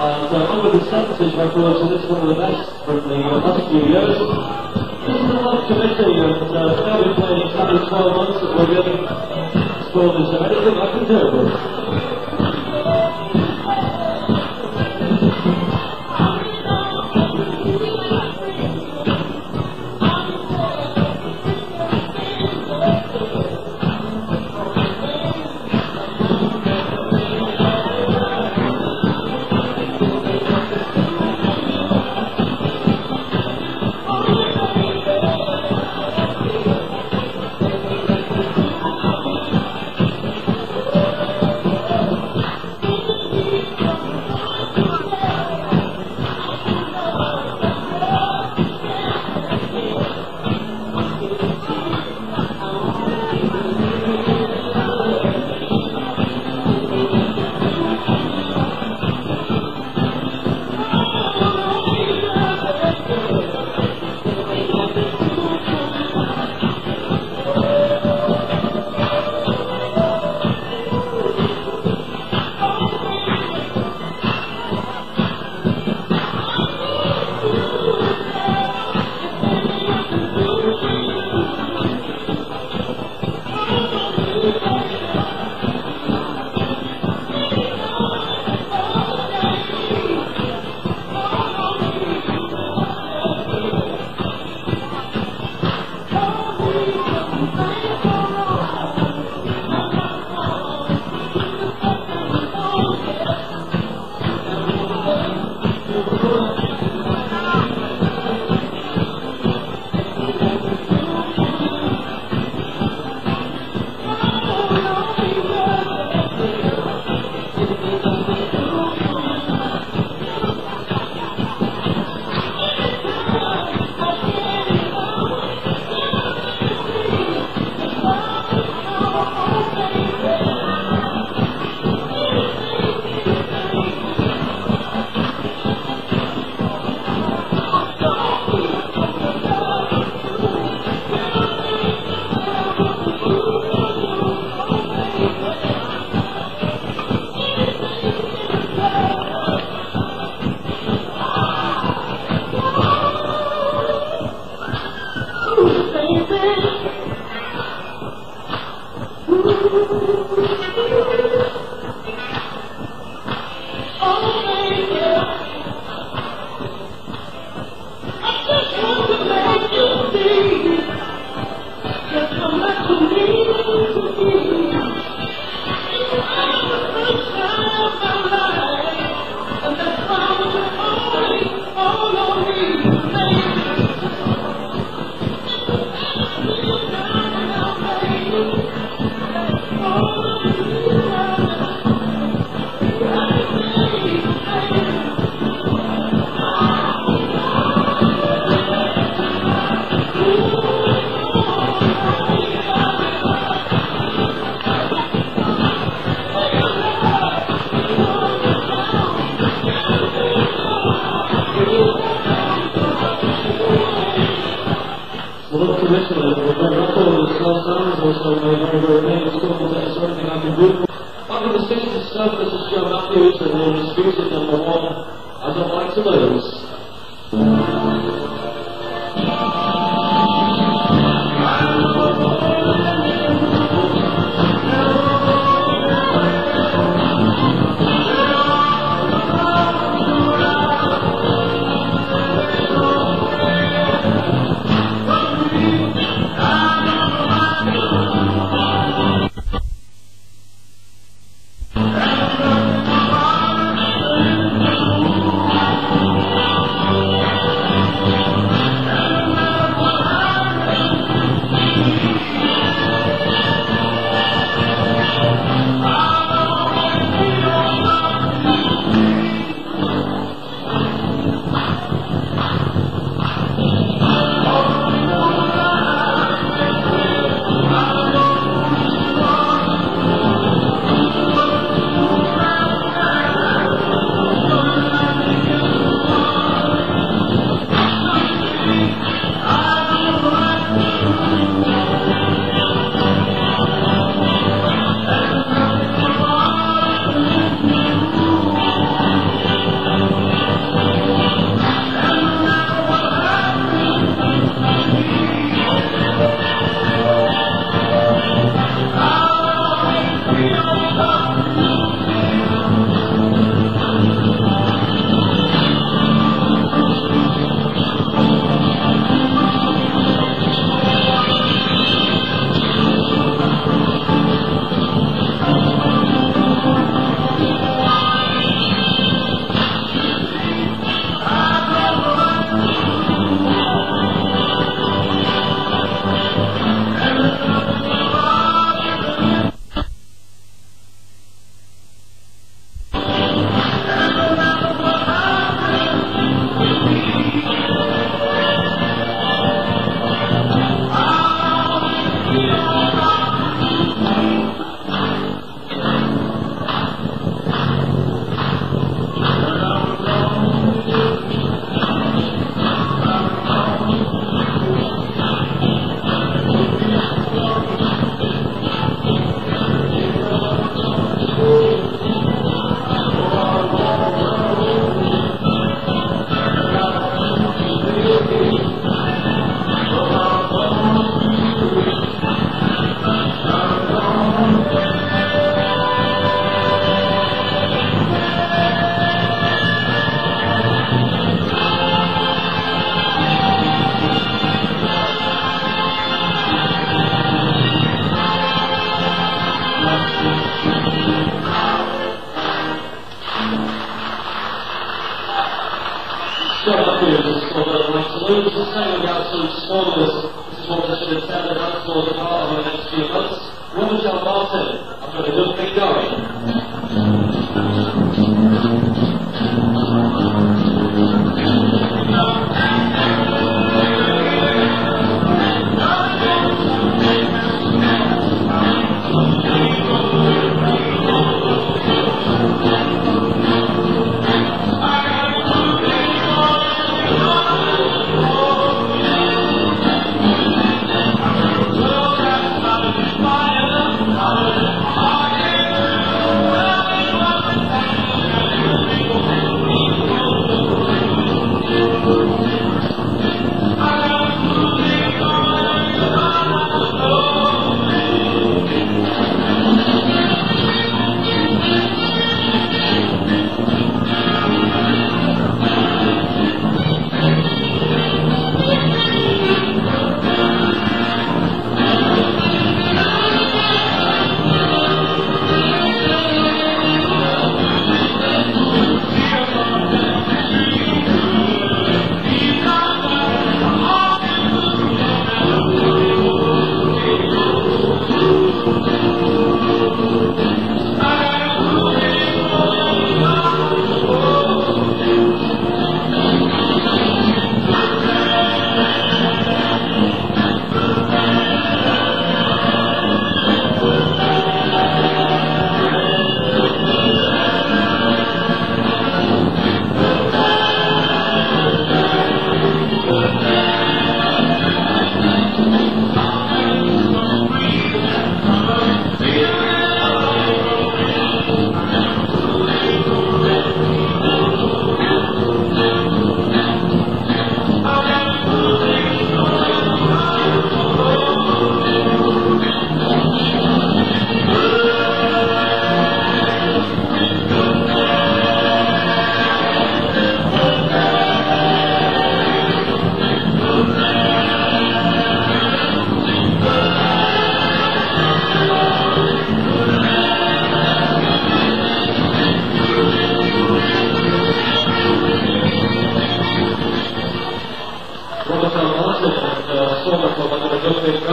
And uh, on with the Senses record, so this is one of the best from the uh, last few years. This is a love committee, and uh, now we've played exactly 12 months that we're getting spoiled. Is there anything I can do? Thank you. The step up here just a little bit. of so we were just saying about some spoilers, this is what we should have said about for the bar in the next few months. What would y'all say? I've got a good thing going.